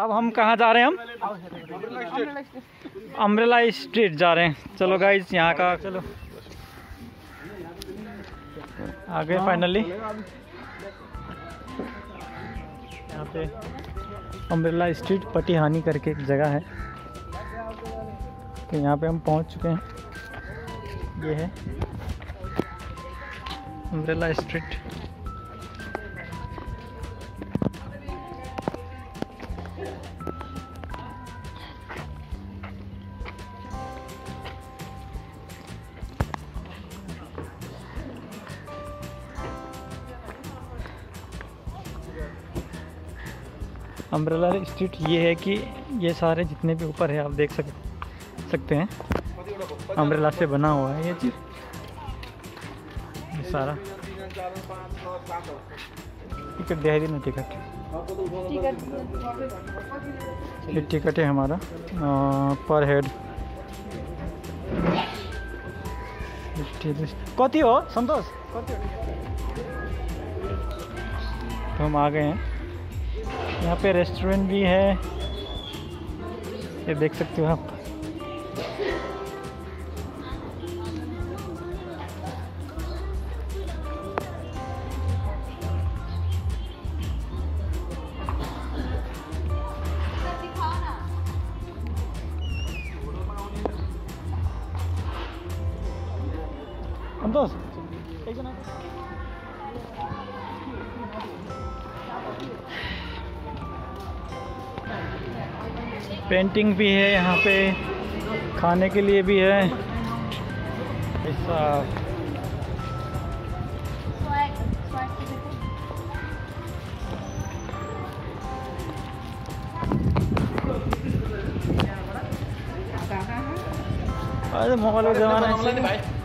अब हम कहाँ जा रहे हैं हम? अम्ब्रेला स्ट्रीट जा रहे हैं। चलो गाइज़ यहाँ का चलो। आ गए फाइनली यहाँ पे अम्ब्रेला स्ट्रीट पटिहानी करके एक जगह है। तो यहाँ पे हम पहुँच चुके हैं। ये है अम्ब्रेला स्ट्रीट। अम्ब्रेला स्ट्रीट ये है कि ये सारे जितने भी ऊपर है, आप देख सक, सकते हैं। अम्ब्रेला से बना हुआ है ये चीज़। ये सारा। टिकट दिखाई देना टिकट ये टिकट है हमारा पर हेड। कति हो संतोष? तो हम आ गए हैं। यहाँ पे रेस्टोरेंट भी है। ये देख सकते हो आप। संतोष पेंटिंग भी है यहाँ पे, खाने के लिए भी है। ऐसा। अरे मोबाइल का जमाना है।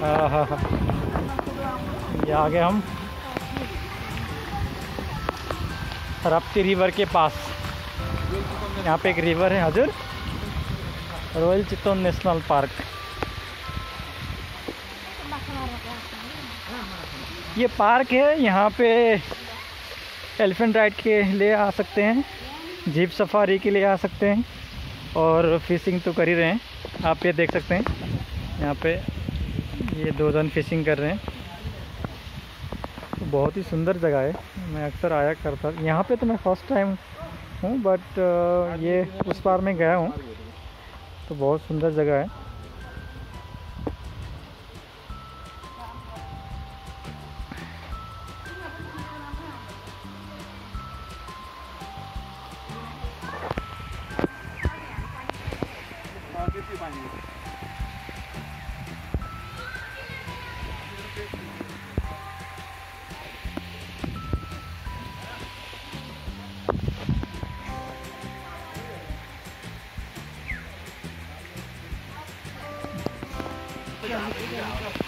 हाँ हाँ हाँ ये आ गए हम। राप्ती रिवर के पास। यहाँ पे एक रिवर है, हजूर। रॉयल चित्तौन नेशनल पार्क ये पार्क है, यहाँ पे एलिफेंट राइड के लिए आ सकते हैं जीप सफारी के लिए आ सकते हैं, और फिशिंग तो कर ही रहे हैं। आप ये देख सकते हैं, यहाँ पे ये दो जन फिशिंग कर रहे हैं। बहुत ही सुंदर जगह है। मैं अक्सर आया करता, यहाँ पे तो मैं फ़र्स्ट टाइम हूँ बट ये उस पार में गया हूँ। तो बहुत सुंदर जगह है। 不讲，不讲。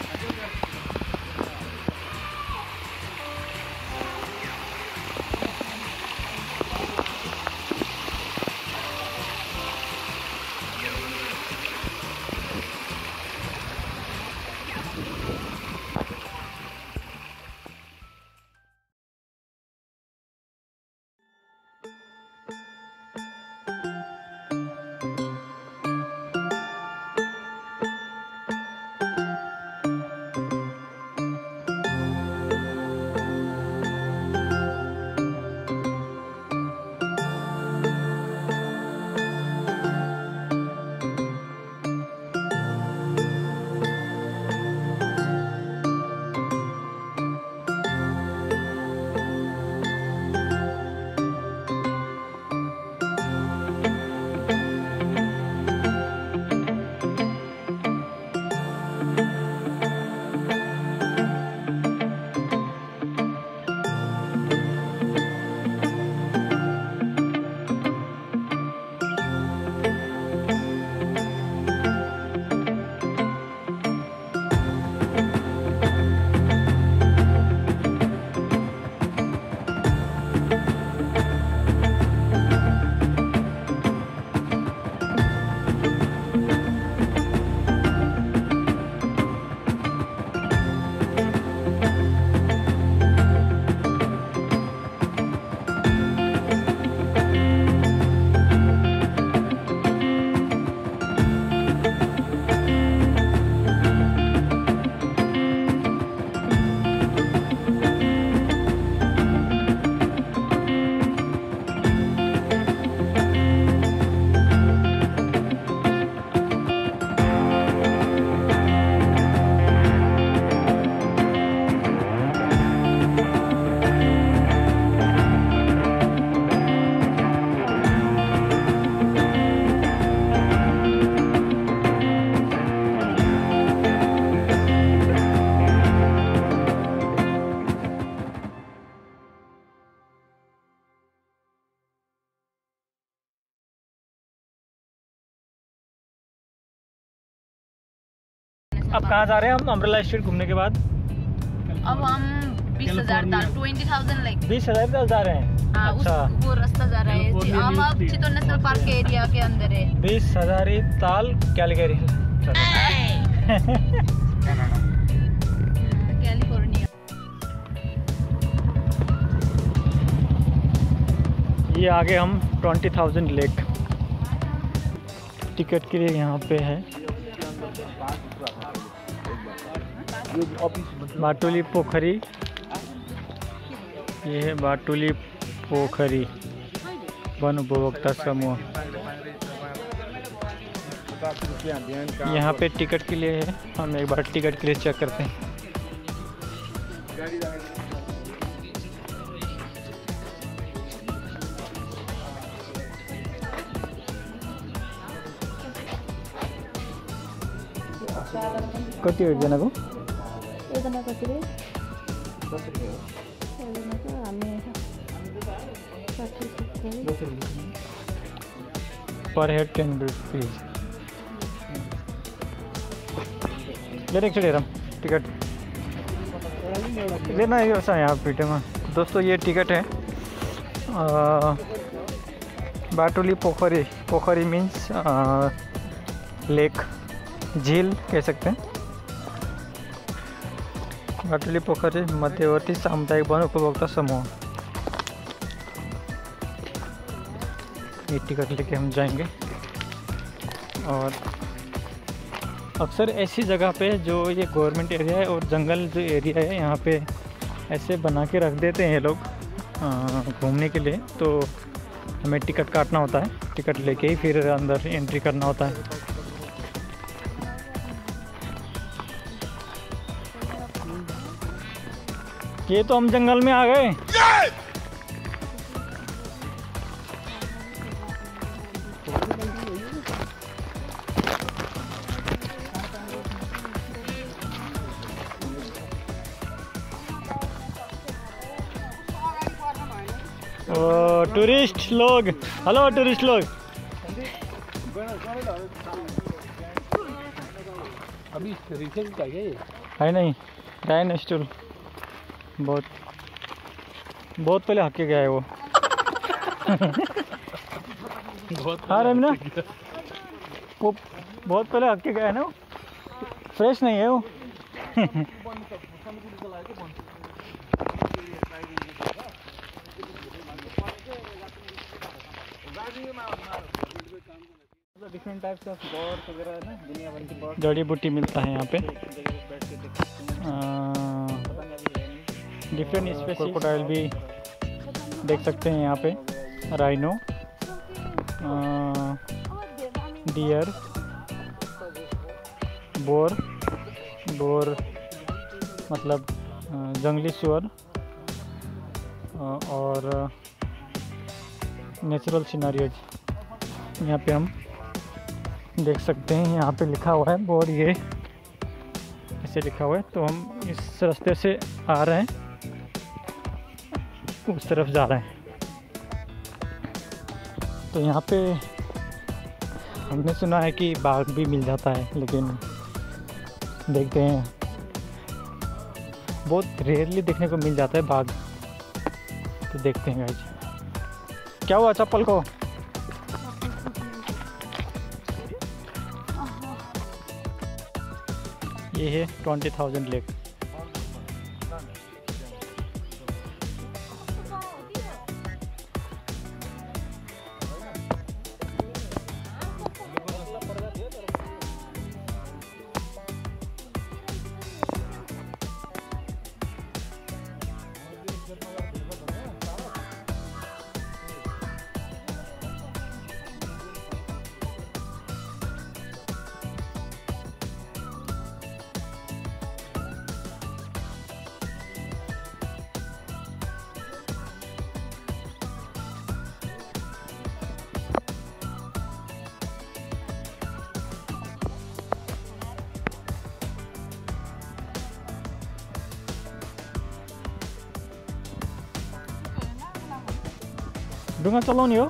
अब कहाँ जा रहे हैं हम? अम्ब्रेला स्ट्रीट घूमने के बाद। अब हम बीस हज़ार ट्वेंटी थाउज़ेंड लाइक बीस हज़ार तक जा रहे हैं? हाँ उस अच्छा। वो रास्ता जा रहा है। हम अब चित्तौड़ नेशनल पार्क के एरिया के अंदर है। बीस हजारी ताल कैलगरी कैलिफ़ोर्निया ये आगे हम ट्वेंटी थाउज़ेंड लेक। टिकट के लिए यहाँ पे है। बाटुली पोखरी। ये है बाटुली पोखरी। वन उपभोक्ता समूह। यहाँ पे टिकट के लिए है। हम एक बार टिकट के लिए चेक करते हैं। कति हो कति रे एकजनाको हामी साठी सत्तरी पर हेड टेन रुपीज़ लेने एक हेरम टिकट लेना है ऐसा यहाँ पीटे में दोस्तों ये टिकट है। बाटुली पोखरी पोखरी मीन्स लेक झील कह सकते हैं। बाटुली पोखरी मध्यवर्ती सामुदायिक वन उपभोक्ता समूह. ये टिकट लेके हम जाएँगे. और अक्सर ऐसी जगह पे जो ये गवर्नमेंट एरिया है और जंगल जो एरिया है, यहाँ पे ऐसे बना के रख देते हैं लोग घूमने के लिए। तो हमें टिकट काटना होता है, टिकट लेके ही फिर अंदर एंट्री करना होता है। ये तो हम जंगल में आ गए। टूरिस्ट लोग। हेलो टूरिस्ट लोग। अभी है नहीं डायन स्टूल बहुत बहुत पहले हक गया है वो। बहुत हाँ रमीना? वो बहुत पहले हक गया है ना वो? फ्रेश नहीं है वो? डिफरेंट टाइप्स ऑफ़ बर्ड्स वगैरह है ना दुनिया भर की बर्ड्स जड़ी बूटी मिलता है यहाँ पे। डिफरेंट स्पेसीज क्रोकोडाइल भी देख सकते हैं यहाँ पे। राइनो डियर बोर बोर मतलब जंगली सुअर और नेचुरल सिनारियोज यहाँ पे हम देख सकते हैं यहाँ पे लिखा हुआ है बोर ये ऐसे लिखा हुआ है। तो हम इस रास्ते से आ रहे हैं। उस तरफ़ जा रहे हैं। तो यहाँ पे हमने सुना है कि बाघ भी मिल जाता है, लेकिन देखते हैं। बहुत रेयरली देखने को मिल जाता है बाघ तो देखते हैं गाइज़ क्या हुआ, चप्पल को? ये है ट्वेंटी थाउज़ेंड लेक डुङ्गा चलाउने हो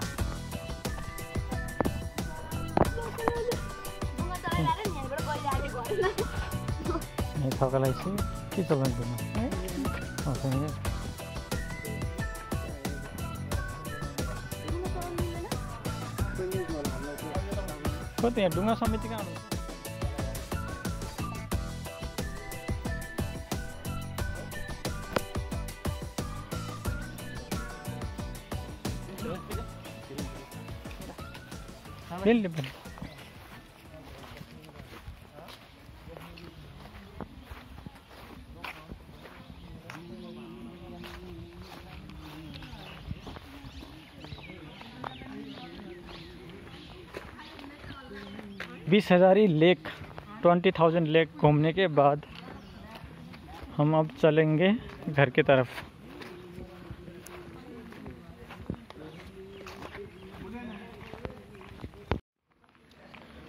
थकालाई के चलाउँदैन हो त यहाँ डुङ्गा समिति कहाँ ले ले Bis Hazari lake, twenty thousand lake घूमने के बाद हम अब चलेंगे घर की तरफ़।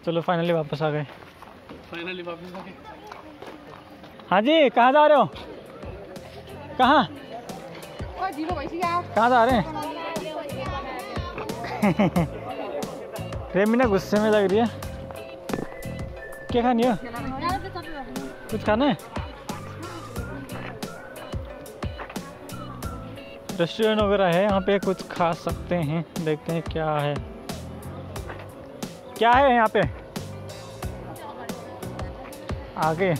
चलो फाइनली वापस आ गए। फाइनली वापस आ गए। हाँ जी कहाँ जा रहे हो? कहाँ? कहाँ जा रहे हैं? रेमिना गुस्से में लग रही है। क्या खानी हो? कुछ खाना है? रेस्टोरेंट वगैरह है यहाँ पे कुछ खा सकते हैं। देखते हैं क्या है। क्या है यहाँ पे? आगे।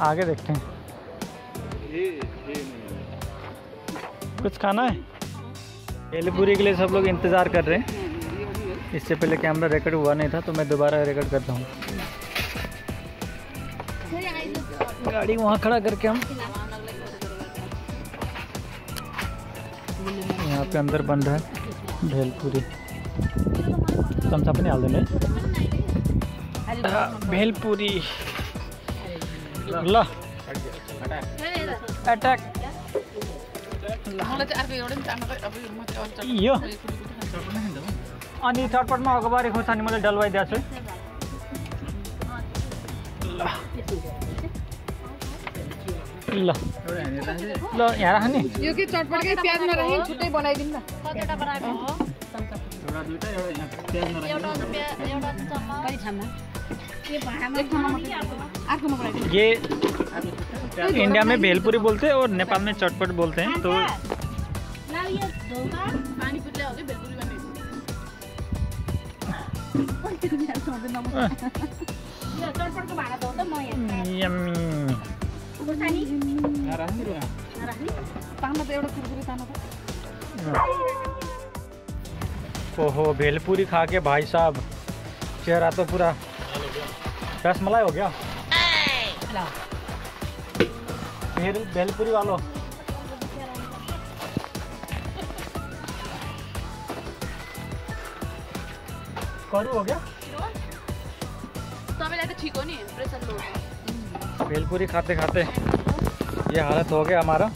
आगे देखते हैं। कुछ खाना है? भेलपुरी के लिए सब लोग इंतज़ार कर रहे हैं। इससे पहले कैमरा रिकॉर्ड हुआ नहीं था तो मैं दोबारा रिकॉर्ड करता हूँ। गाड़ी वहाँ खड़ा करके हम यहाँ पे अंदर रहा है भेलपुरी। चम्चा पनि हालिदिनु है। भेलपुरी। ल। एट्याक। यो अनि चटपटमा अगबारी खोर्सानी मैले डल्वाइदिएको छु। ल। ल। यहाँ राख्ने। यो के चटपटकै प्याजमा राखेँ छुट्टै बनाइदिनु न। अर्कोमा बनाइदिनु ये इंडिया में भेलपुरी बोलते हैं और नेपाल में चटपट बोलते हैं तो हो यम्मी ओहो भेलपुरी खा के भाई साहब। चेहरा तो पूरा रसमलाई हो गया। भेल, भेलपुरी वालों। करू हो गया? त हो नि प्रेसर भेलपुरी खाते खाते ये हालत हो गया हमारा।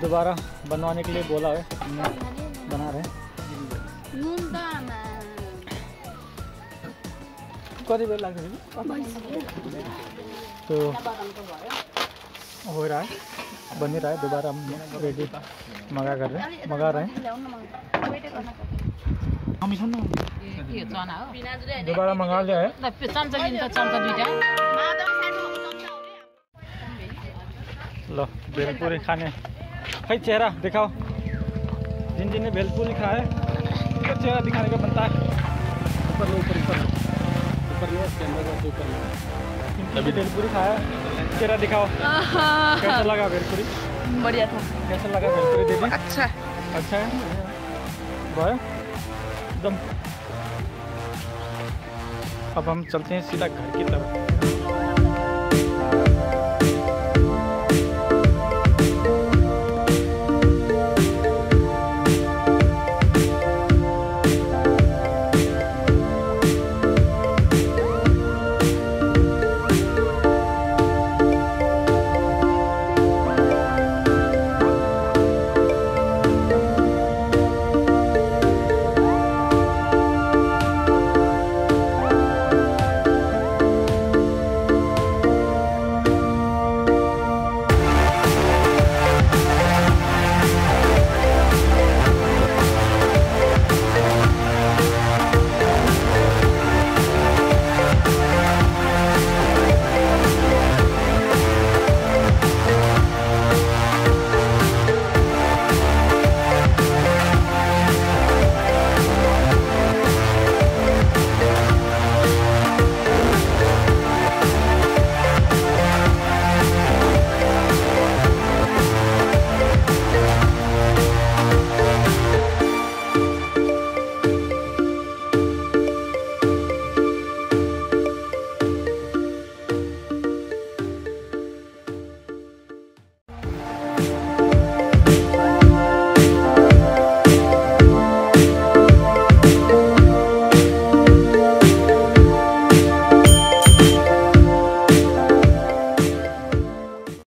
दोबारा बनवाने के लिए बोला है बना रहे हैं। कति बेर लाग्छ दिदी? तो हो रहा है बन ही रहा है दोबारा हम रेडी मगा कर रहे हैं मगा रहे हैं दोबारा मंगा लिया है ल त्यो भेलपुरी खाने। भाई चेहरा दिखाओ। जिन जिन ने भेलपुरी खाया चेहरा दिखाने का बनता है। ऊपर लो ऊपर ऊपर। ऊपर लो ऊपर लो। अभी भेलपुरी खाया। चेहरा दिखाओ। कैसा लगा भेलपुरी? बढिया था। कैसा लगा भेलपुरी दीदी? अच्छा। अच्छा है? भयो एकदम। अब हम चलते हैं सीधा घर की तरफ़।